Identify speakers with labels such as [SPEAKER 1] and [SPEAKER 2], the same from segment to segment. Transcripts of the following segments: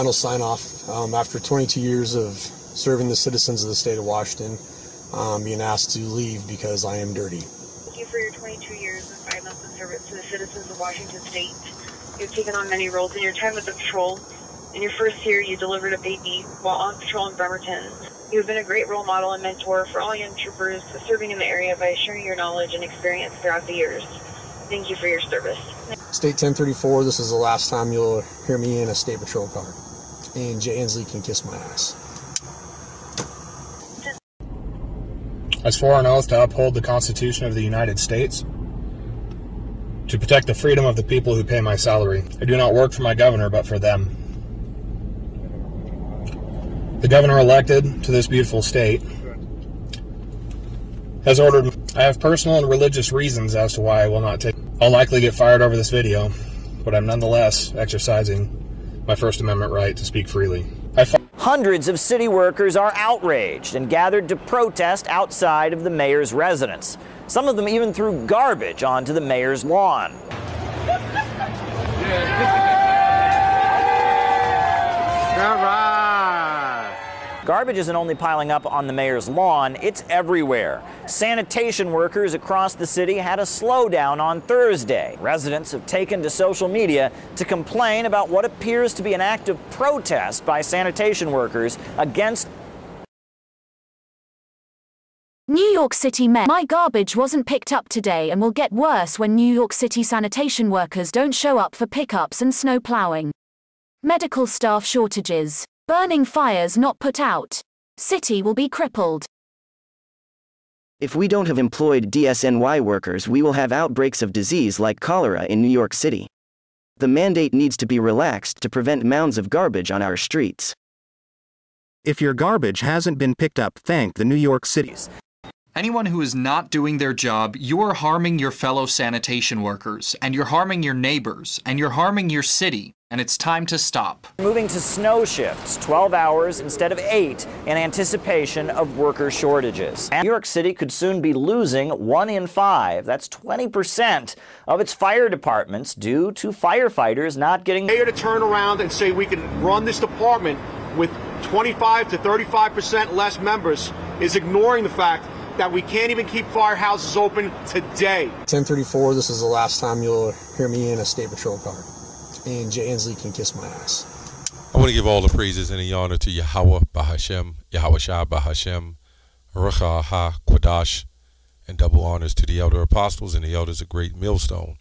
[SPEAKER 1] final sign off. Um, after 22 years of serving the citizens of the state of Washington, um, being asked to leave because I am dirty.
[SPEAKER 2] Thank you for your 22 years of violence and service to the citizens of Washington State. You've taken on many roles in your time with the patrol. In your first year, you delivered a baby while on patrol in Bremerton. You've been a great role model and mentor for all young troopers serving in the area by sharing your knowledge and experience throughout the years. Thank you for your service.
[SPEAKER 1] State 1034, this is the last time you'll hear me in a state patrol car. And Jay Inslee can kiss my ass.
[SPEAKER 3] I swore an oath to uphold the Constitution of the United States, to protect the freedom of the people who pay my salary. I do not work for my governor, but for them. The governor elected to this beautiful state has ordered. I have personal and religious reasons as to why I will not take. I'll likely get fired over this video, but I'm nonetheless exercising my First Amendment right to speak freely. I
[SPEAKER 4] Hundreds of city workers are outraged and gathered to protest outside of the mayor's residence. Some of them even threw garbage onto the mayor's lawn.
[SPEAKER 5] All right.
[SPEAKER 4] Garbage isn't only piling up on the mayor's lawn, it's everywhere. Sanitation workers across the city had a slowdown on Thursday. Residents have taken to social media to complain about what appears to be an act of protest by sanitation workers against
[SPEAKER 6] New York City. My garbage wasn't picked up today and will get worse when New York City sanitation workers don't show up for pickups and snow plowing. Medical staff shortages. Burning fires not put out. City will be crippled.
[SPEAKER 7] If we don't have employed DSNY workers, we will have outbreaks of disease like cholera in New York City. The mandate needs to be relaxed to prevent mounds of garbage on our streets.
[SPEAKER 8] If your garbage hasn't been picked up, thank the New York Cities.
[SPEAKER 9] Anyone who is not doing their job, you are harming your fellow sanitation workers, and you're harming your neighbors, and you're harming your city and it's time to stop.
[SPEAKER 4] Moving to snow shifts, 12 hours instead of 8, in anticipation of worker shortages. And New York City could soon be losing 1 in 5, that's 20%, of its fire departments due to firefighters not getting...
[SPEAKER 10] Here to turn around and say we can run this department with 25 to 35% less members is ignoring the fact that we can't even keep firehouses open today.
[SPEAKER 1] 1034, this is the last time you'll hear me in a state patrol car and Jay Inslee can kiss my ass.
[SPEAKER 11] I want to give all the praises and the honor to Yahweh Bahashem, Yahweh Shah Bahashem, Rucha Ha and double honors to the elder apostles and the elders of Great Millstone.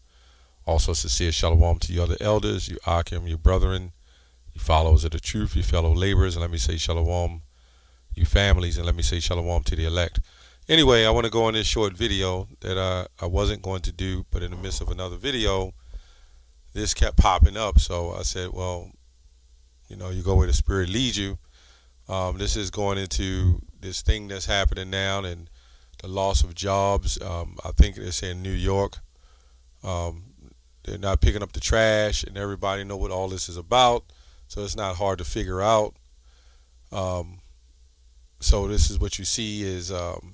[SPEAKER 11] Also, sincere shalom to you other elders, you Akim, your brethren, you followers of the truth, you fellow laborers, and let me say shalom, you families, and let me say shalom to the elect. Anyway, I want to go on this short video that I, I wasn't going to do, but in the midst of another video, this kept popping up. So I said, well, you know, you go where the Spirit leads you. Um, this is going into this thing that's happening now and the loss of jobs. Um, I think they're saying New York. Um, they're not picking up the trash, and everybody know what all this is about. So it's not hard to figure out. Um, so this is what you see is um,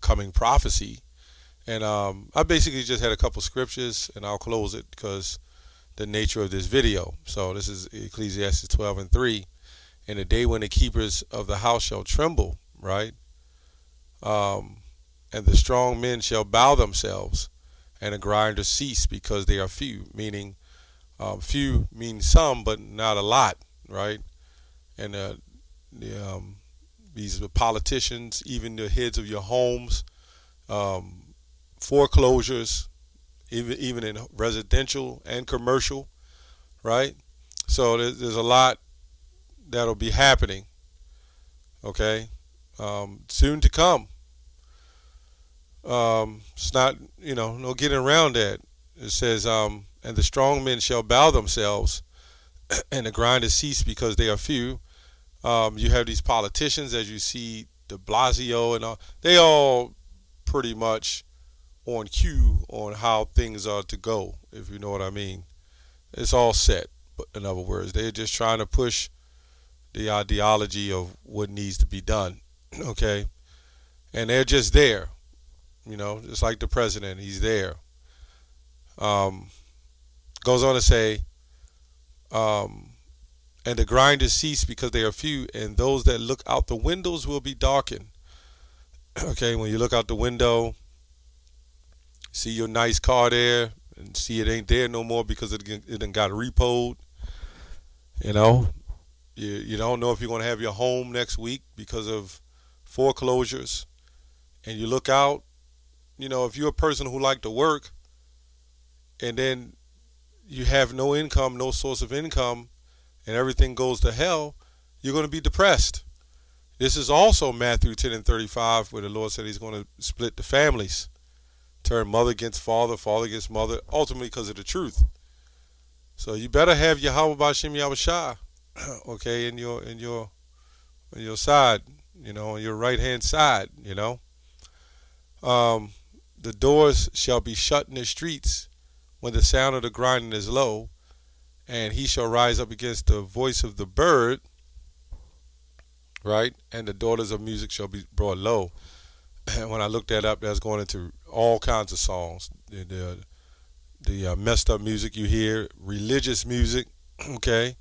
[SPEAKER 11] coming prophecy. And um, I basically just had a couple scriptures, and I'll close it because the nature of this video. So this is Ecclesiastes 12 and 3. In the day when the keepers of the house shall tremble, right? Um, and the strong men shall bow themselves, and the grinders cease because they are few. Meaning, um, few means some, but not a lot, right? And uh, the, um, these politicians, even the heads of your homes, um, foreclosures, even even in residential and commercial, right? So there's, there's a lot that'll be happening. Okay, um, soon to come. Um, it's not you know no getting around that. It says, um, and the strong men shall bow themselves, and the grind is cease because they are few. Um, you have these politicians, as you see, De Blasio and all. They all pretty much on cue on how things are to go, if you know what I mean. It's all set, but in other words, they're just trying to push the ideology of what needs to be done, okay? And they're just there, you know, just like the president, he's there. Um, goes on to say, um, and the grinders cease because they are few, and those that look out the windows will be darkened. okay, when you look out the window, see your nice car there, and see it ain't there no more because it it done got repoed. You know, you you don't know if you're gonna have your home next week because of foreclosures, and you look out. You know, if you're a person who like to work, and then you have no income, no source of income, and everything goes to hell, you're going to be depressed. This is also Matthew 10 and 35, where the Lord said He's going to split the families, mother against father, father against mother, ultimately because of the truth. So you better have Yahweh Bashim Yahushua, okay, in your in your in your side, you know, on your right hand side, you know. Um, the doors shall be shut in the streets when the sound of the grinding is low, and he shall rise up against the voice of the bird, right? And the daughters of music shall be brought low. And when I looked that up, that's going into all kinds of songs. The the, the uh, messed up music you hear, religious music, okay.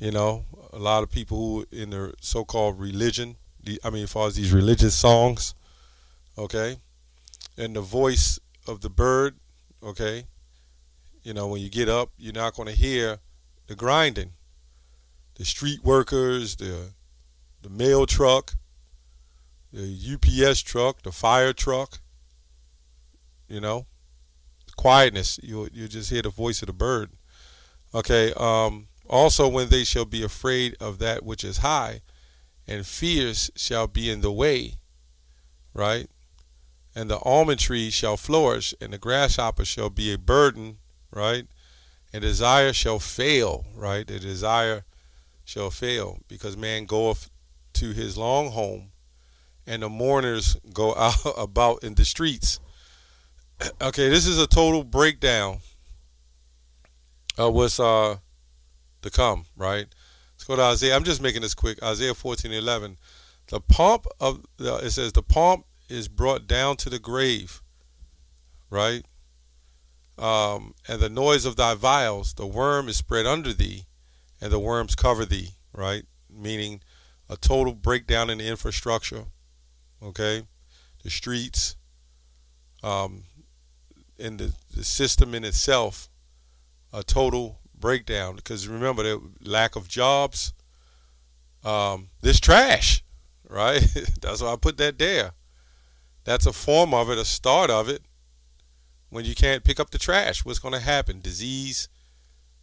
[SPEAKER 11] You know, a lot of people who in their so-called religion, I mean, as far as these religious songs, okay, and the voice of the bird, okay. You know, when you get up, you're not going to hear the grinding. The street workers, the the mail truck, the UPS truck, the fire truck. You know, quietness. You you just hear the voice of the bird. Okay. Um, also, when they shall be afraid of that which is high, and fears shall be in the way. Right. And the almond tree shall flourish, and the grasshopper shall be a burden right? And desire shall fail, right? The desire shall fail because man goeth to his long home and the mourners go out about in the streets. Okay, this is a total breakdown of what's uh, to come, right? Let's go to Isaiah. I'm just making this quick. Isaiah 14 11. The pomp of, the, it says, the pomp is brought down to the grave, right? um, and the noise of thy viols, the worm is spread under thee, and the worms cover thee, right? Meaning a total breakdown in the infrastructure, okay? The streets, um, in the, the system in itself, a total breakdown. Because remember, the lack of jobs, um, this trash, right? That's why I put that there. That's a form of it, a start of it when you can't pick up the trash? What's going to happen? Disease,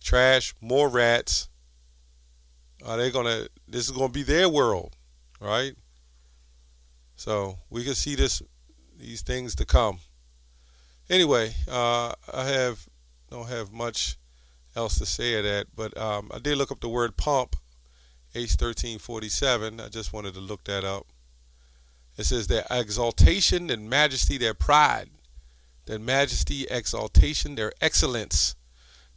[SPEAKER 11] trash, more rats. Are they going to, this is going to be their world, right? So we can see this, these things to come. Anyway, uh, I have, don't have much else to say of that, but um, I did look up the word pomp, H1347. I just wanted to look that up. It says their exaltation and majesty, their pride their majesty, exaltation, their excellence.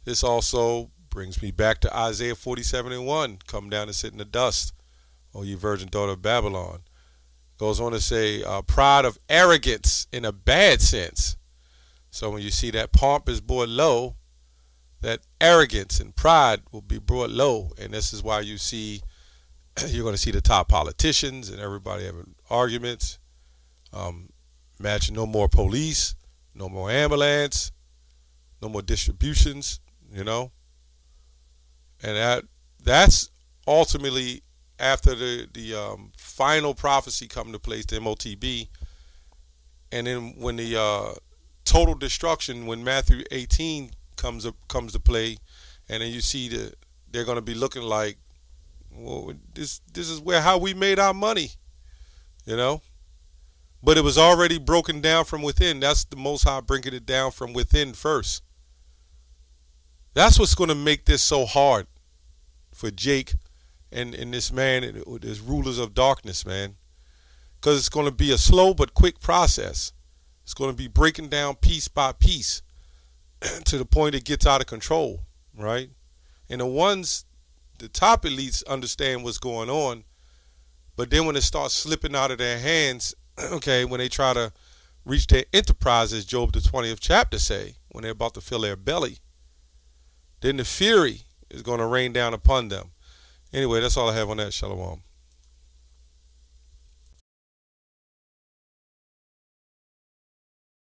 [SPEAKER 11] This also brings me back to Isaiah 47 and 1. Come down and sit in the dust, O ye virgin daughter of Babylon. Goes on to say, uh, pride of arrogance in a bad sense. So when you see that pomp is brought low, that arrogance and pride will be brought low. And this is why you see, you're going to see the top politicians and everybody having arguments. Um, imagine no more police no more ambulance, no more distributions, you know. And that that's ultimately after the the um, final prophecy come to place, the MOTB, and then when the uh, total destruction, when Matthew 18 comes up comes to play, and then you see that they're going to be looking like, well, this this is where how we made our money, you know but it was already broken down from within. That's the Most High bringing it down from within first. That's what's going to make this so hard for Jake and, and this man, and uh, this rulers of darkness, man. Because it's going to be a slow but quick process. It's going to be breaking down piece by piece to the point it gets out of control, right? And the ones, the top elites understand what's going on, but then when it starts slipping out of their hands okay, when they try to reach their enterprise, as Job the 20th chapter say, when they're about to fill their belly, then the fury is going to rain down upon them. Anyway, that's all I have on that. Shalom.